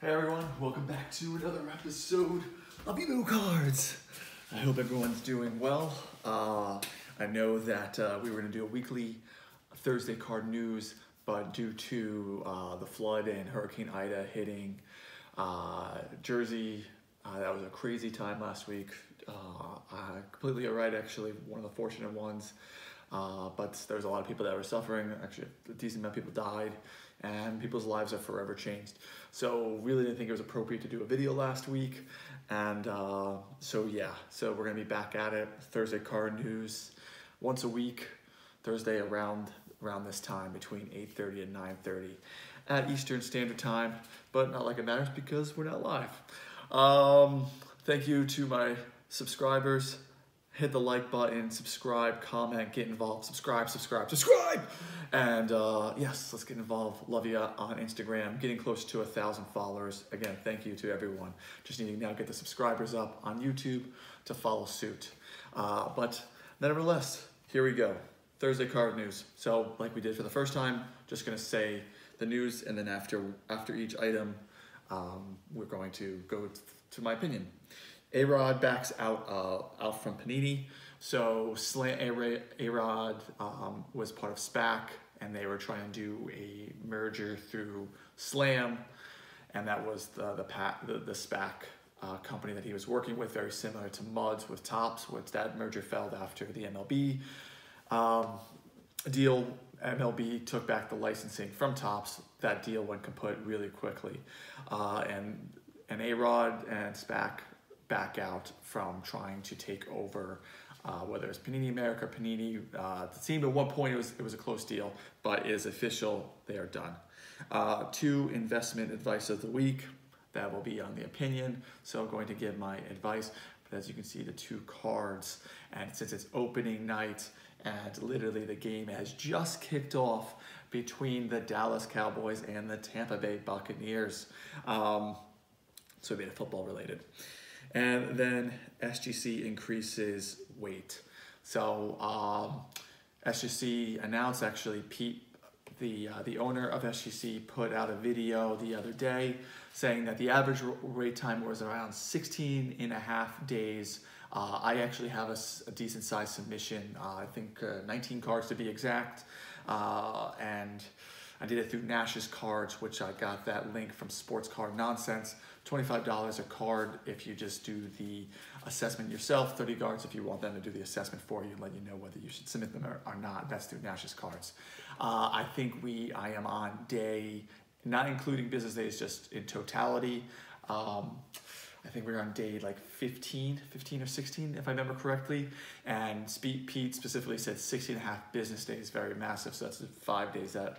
Hey everyone, welcome back to another episode of Emu Cards. I hope everyone's doing well. Uh, I know that uh, we were going to do a weekly Thursday card news, but due to uh, the flood and Hurricane Ida hitting uh, Jersey, uh, that was a crazy time last week. Uh, completely alright, actually, one of the fortunate ones. but there was a lot of people that were suffering. Actually, a decent amount of people died and people's lives are forever changed. So really didn't think it was appropriate to do a video last week. And uh, so yeah, so we're gonna be back at it. Thursday car news once a week, Thursday around around this time between 8.30 and 9.30 at Eastern Standard Time, but not like it matters because we're not live. Um, thank you to my subscribers hit the like button, subscribe, comment, get involved, subscribe, subscribe, subscribe. And uh, yes, let's get involved. Love you on Instagram, getting close to a thousand followers. Again, thank you to everyone. Just needing to now get the subscribers up on YouTube to follow suit. Uh, but nevertheless, here we go. Thursday card news. So like we did for the first time, just gonna say the news and then after, after each item, um, we're going to go to my opinion. A-Rod backs out uh, out from Panini. So A-Rod um, was part of SPAC and they were trying to do a merger through Slam and that was the, the, pat, the, the SPAC uh, company that he was working with, very similar to Muds with Topps, which that merger failed after the MLB um, deal. MLB took back the licensing from Topps. That deal went kaput really quickly. Uh, and, and A-Rod and SPAC back out from trying to take over uh, whether it's Panini America, Panini. Uh, it seemed at one point it was, it was a close deal, but is official, they are done. Uh, two investment advice of the week, that will be on the opinion, so I'm going to give my advice. But as you can see, the two cards, and since it's opening night, and literally the game has just kicked off between the Dallas Cowboys and the Tampa Bay Buccaneers. Um, so we made it football related. And then SGC increases wait. So um, SGC announced actually Pete, the, uh, the owner of SGC put out a video the other day saying that the average wait time was around 16 and a half days. Uh, I actually have a, a decent sized submission, uh, I think uh, 19 cards to be exact. Uh, and I did it through Nash's Cards, which I got that link from Sports Card Nonsense. $25 a card if you just do the assessment yourself, 30 cards if you want them to do the assessment for you and let you know whether you should submit them or, or not. That's through Nash's Cards. Uh, I think we, I am on day, not including business days, just in totality. Um, I think we're on day like 15, 15 or 16, if I remember correctly. And Pete specifically said 16 and a half business days, very massive. So that's five days out,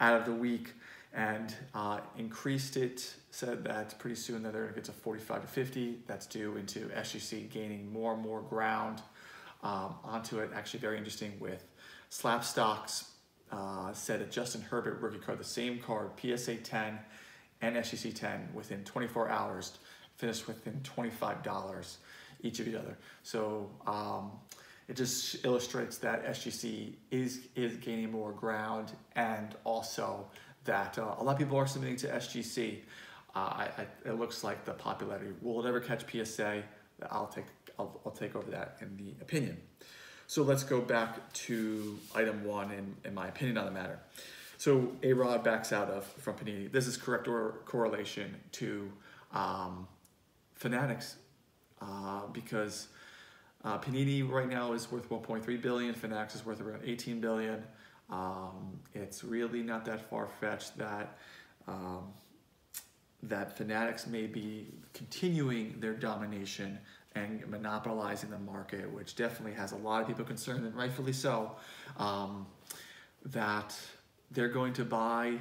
out of the week and uh, increased it, said that pretty soon that they're gonna get to 45 to 50. That's due into SGC gaining more and more ground um, onto it. Actually very interesting with Slabstox uh, said that Justin Herbert rookie card, the same card, PSA 10 and SGC 10 within 24 hours, finished within $25 each of the other. So um, it just illustrates that SGC is, is gaining more ground and also that uh, a lot of people are submitting to SGC. Uh, I, I, it looks like the popularity will it ever catch PSA? I'll take I'll, I'll, take over that in the opinion. So let's go back to item one in, in my opinion on the matter. So A-Rod backs out of from Panini. This is correct or correlation to um, Fanatics uh, because uh, Panini right now is worth 1.3 billion. Fanatics is worth around 18 billion. Um, it's really not that far-fetched that um, that Fanatics may be continuing their domination and monopolizing the market, which definitely has a lot of people concerned, and rightfully so, um, that they're going to buy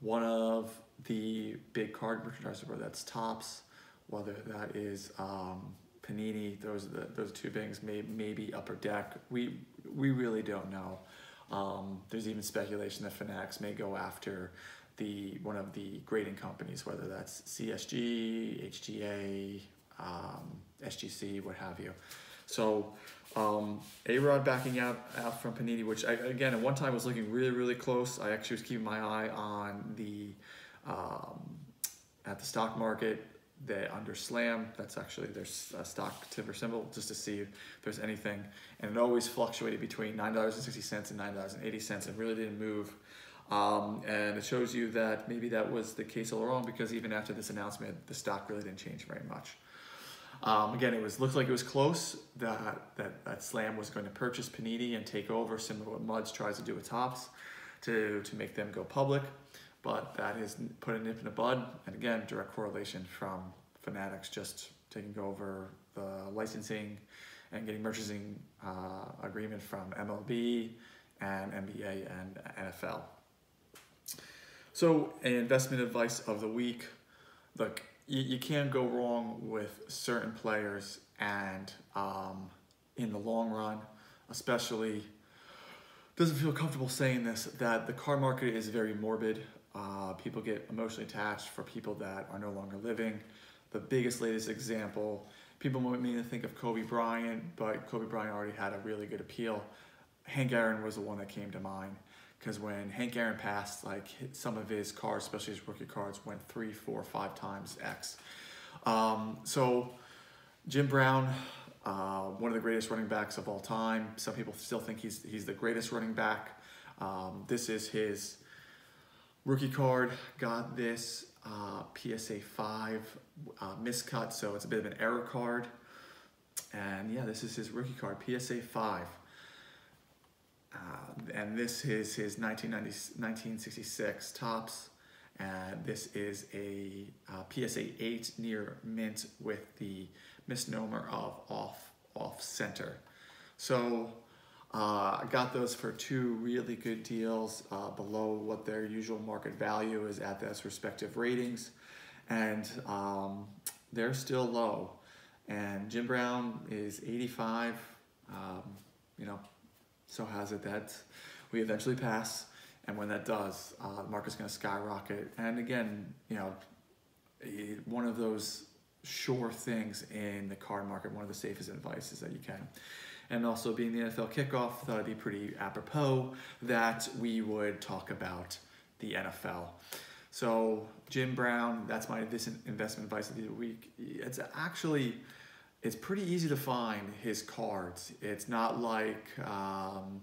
one of the big card merchandisers, whether that's Topps, whether that is um, Panini, those those two things, may, maybe Upper Deck. We, we really don't know. Um, there's even speculation that Fanatics may go after the one of the grading companies, whether that's CSG, HGA, um, SGC, what have you. So um, A-Rod backing out, out from Panini, which I, again, at one time was looking really, really close. I actually was keeping my eye on the um, at the stock market, they under slam. That's actually their uh, stock ticker symbol, just to see if there's anything. And it always fluctuated between nine dollars and sixty cents and really didn't move. Um, and it shows you that maybe that was the case all along because even after this announcement, the stock really didn't change very much. Um, again, it was looked like it was close that, that that Slam was going to purchase Panini and take over, similar to what Muds tries to do with Topps, to to make them go public but that is put a nip in the bud. And again, direct correlation from Fanatics just taking over the licensing and getting merchandising uh, agreement from MLB and NBA and NFL. So, investment advice of the week. Look, you, you can't go wrong with certain players, and um, in the long run, especially, doesn't feel comfortable saying this that the car market is very morbid. Uh, people get emotionally attached for people that are no longer living. The biggest, latest example, people might mean to think of Kobe Bryant, but Kobe Bryant already had a really good appeal. Hank Aaron was the one that came to mind because when Hank Aaron passed, like some of his cards, especially his rookie cards, went three, four, five times X. Um, so Jim Brown, uh, one of the greatest running backs of all time. Some people still think he's he's the greatest running back. Um, this is his Rookie card, got this uh, PSA 5 uh, miscut, so it's a bit of an error card. And yeah, this is his rookie card, PSA 5. Uh, and this is his 1966 Topps. And this is a uh, PSA 8 near mint with the misnomer of off off center. So uh, I got those for two really good deals uh, below what their usual market value is at those respective ratings. And um, they're still low. And Jim Brown is 85. Um, you know, so has it that we eventually pass. And when that does, uh, the market's going to skyrocket. And again, you know, one of those sure things in the car market, one of the safest advices that you can and also being the NFL kickoff, thought it'd be pretty apropos that we would talk about the NFL. So Jim Brown, that's my this investment advice of the week. It's actually it's pretty easy to find his cards. It's not like um,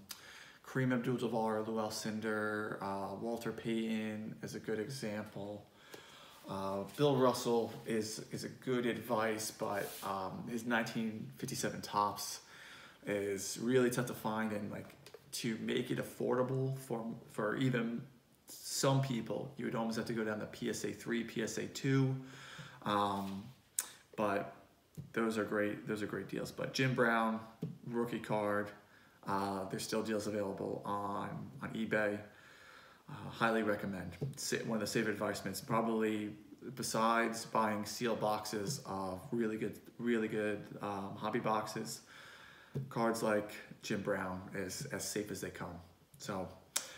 Kareem Abdul-Jabbar, Lou Alcindor, uh, Walter Payton is a good example. Uh, Bill Russell is is a good advice, but um, his 1957 Topps is really tough to find and like to make it affordable for for even some people you would almost have to go down to psa 3 psa 2 um, but those are great those are great deals. But jim brown rookie card uh, there's still deals available on on ebay. Uh, highly recommend. One of the safe advisements probably besides buying sealed boxes of really good really good um, hobby boxes cards like Jim Brown is as safe as they come. So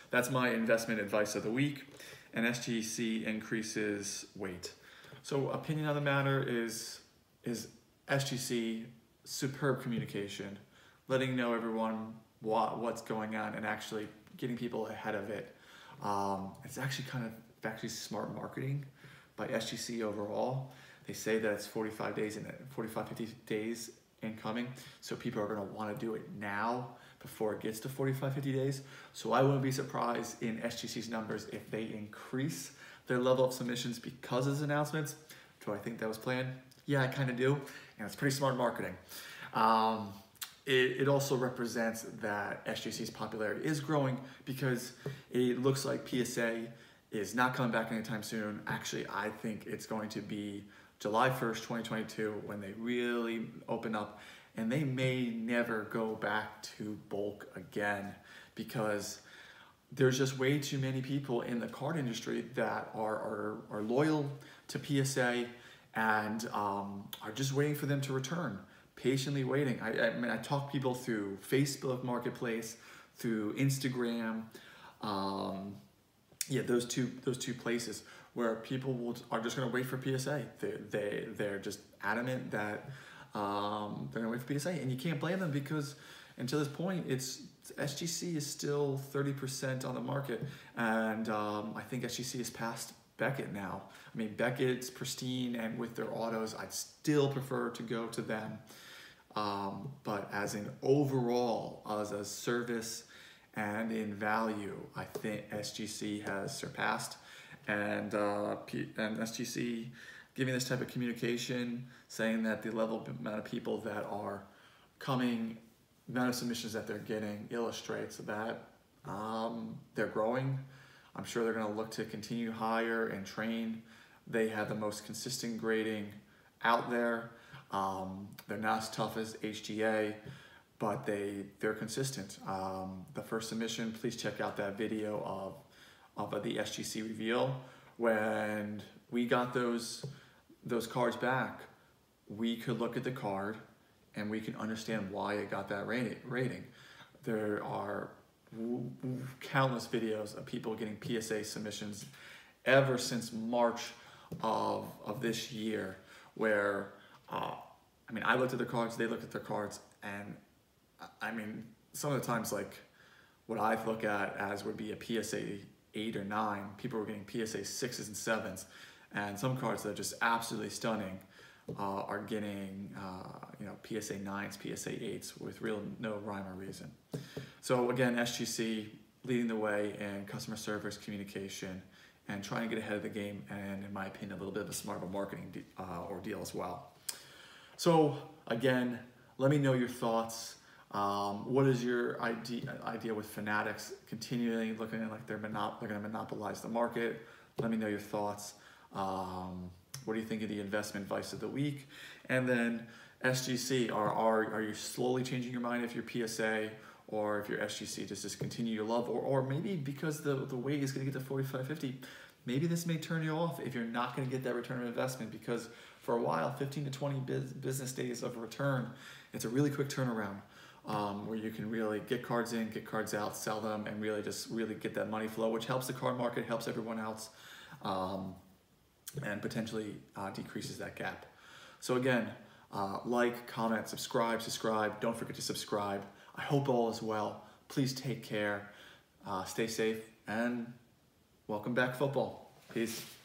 that's my investment advice of the week. And SGC increases wait. So opinion on the matter is is SGC superb communication, letting know everyone what what's going on and actually getting people ahead of it. Um, it's actually kind of actually smart marketing by SGC overall. They say that it's 45 days in 45 50 days incoming. So people are going to want to do it now before it gets to 45, 50 days. So I wouldn't be surprised in SGC's numbers if they increase their level of submissions because of announcements. Do I think that was planned? Yeah, I kind of do. And it's pretty smart marketing. Um, it, it also represents that SGC's popularity is growing because it looks like PSA is not coming back anytime soon. Actually, I think it's going to be July 1st, 2022, when they really open up, and they may never go back to bulk again because there's just way too many people in the card industry that are, are, are loyal to PSA and um, are just waiting for them to return, patiently waiting. I, I mean, I talk people through Facebook Marketplace, through Instagram, um, yeah, those two those two places where people will, are just going to wait for PSA. They, they, they're just adamant that um, they're going to wait for PSA. And you can't blame them because until this point, it's SGC is still 30% on the market. And um, I think SGC has passed Beckett now. I mean, Beckett's pristine, and with their autos, I'd still prefer to go to them. Um, but as an overall, as a service and in value, I think SGC has surpassed. And, uh, P- and SGC giving this type of communication, saying that the level amount of people that are coming, amount of submissions that they're getting illustrates that um, they're growing. I'm sure they're going to look to continue hire and train. They have the most consistent grading out there. Um, they're not as tough as HGA, but they they're consistent. Um, the first submission, please check out that video of of the SGC reveal when we got those those cards back. We could look at the card and we can understand why it got that rating. rating. There are countless videos of people getting PSA submissions ever since March of, of this year where, uh, I mean, I looked at their cards, they looked at their cards, and I mean, some of the times, like, what I look at as would be a PSA 8 or 9, people were getting PSA 6s and 7s, and some cards that are just absolutely stunning uh, are getting uh, you know PSA 9s, PSA 8s with real no rhyme or reason. So again, SGC leading the way in customer service communication and trying to get ahead of the game and in my opinion a little bit of a smart smarter marketing uh, ordeal as well. So again, let me know your thoughts. Um, what is your idea, idea with Fanatics continuing looking like they're, monop- they're going to monopolize the market? Let me know your thoughts. Um, what do you think of the investment advice of the week? And then SGC, are, are, are you slowly changing your mind if you're PSA or if you're SGC, does this continue your love? Or, or maybe because the, the wait is going to get to 45, 50, maybe this may turn you off if you're not going to get that return of investment because for a while, 15 to 20 business days of return, it's a really quick turnaround. Um, where you can really get cards in, get cards out, sell them, and really just really get that money flow, which helps the card market, helps everyone else. Um, and potentially uh, decreases that gap. So again, uh, like, comment, subscribe, subscribe. Don't forget to subscribe. I hope all is well. Please take care, uh, stay safe, and welcome back football. Peace.